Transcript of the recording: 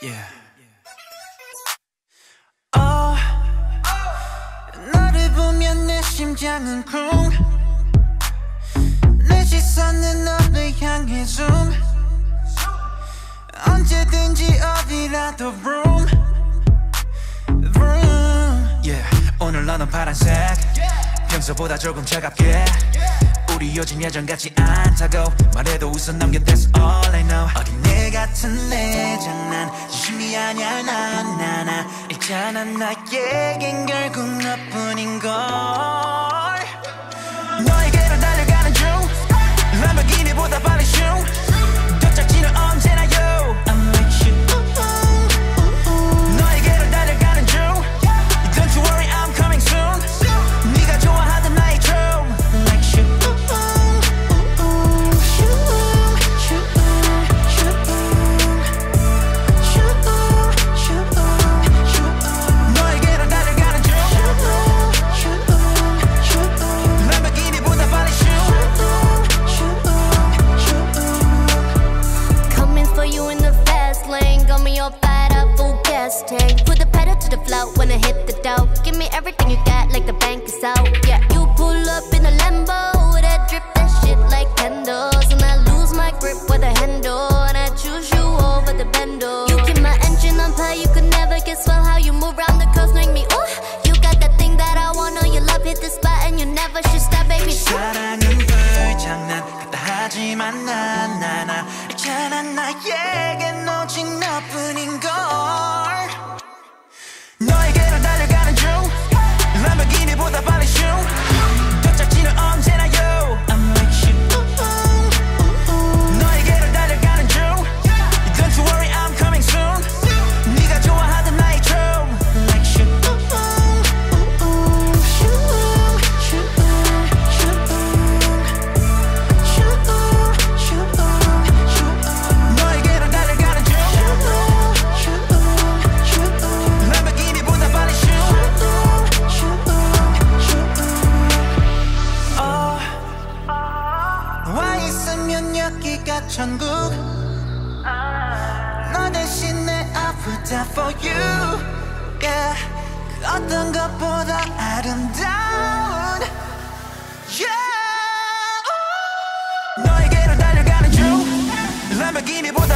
Yeah. Oh, 너를 보면 내 심장은 쿵. 내 시선은 너를 향해 zoom. 언제든지 어디라도 room. room. Yeah. 오늘 너는 파란색. 평소보다 조금 차갑게. 우리 요즘 예전 같지 않다고 말해도 웃어 넘겨 That's all I know. 어린애 같은 내 장난 진심이 아니야. 난나나. 있잖아 나에겐 결국 너뿐인 걸 Put the pedal to the floor when I hit the dough. Give me everything you got, like the bank is out. Yeah, you pull up in a Lambo. That drip, that shit like candles. And I lose my grip with the handle. And I choose you over the bendo. You keep my engine on fire, you could never guess well how you move around the 여기가 천국. 너 대신 내 아프다 for you. Yeah. 그 어떤 것보다 아름다운. Yeah. 너에게로 달려가는 중 람보기니보다